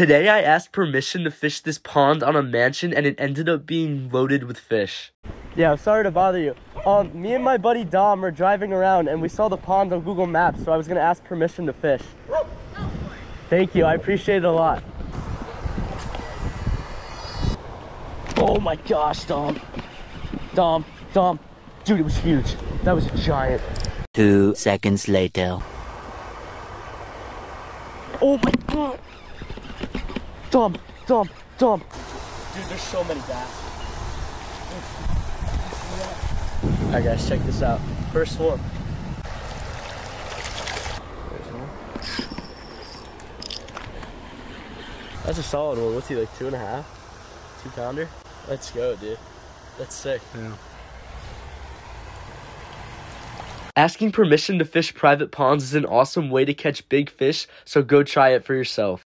Today I asked permission to fish this pond on a mansion and it ended up being loaded with fish. Yeah, I'm sorry to bother you. Um, me and my buddy Dom were driving around and we saw the pond on Google Maps, so I was gonna ask permission to fish. Thank you, I appreciate it a lot. Oh my gosh, Dom. Dom, Dom. Dude, it was huge. That was a giant. Two seconds later. Oh my god. Dom, Dom, Dom. Dude, there's so many bass. Alright guys, check this out. First one. One. That's a solid one. What's he like two and a half? Two pounder? Let's go, dude. That's sick. Yeah. Asking permission to fish private ponds is an awesome way to catch big fish, so go try it for yourself.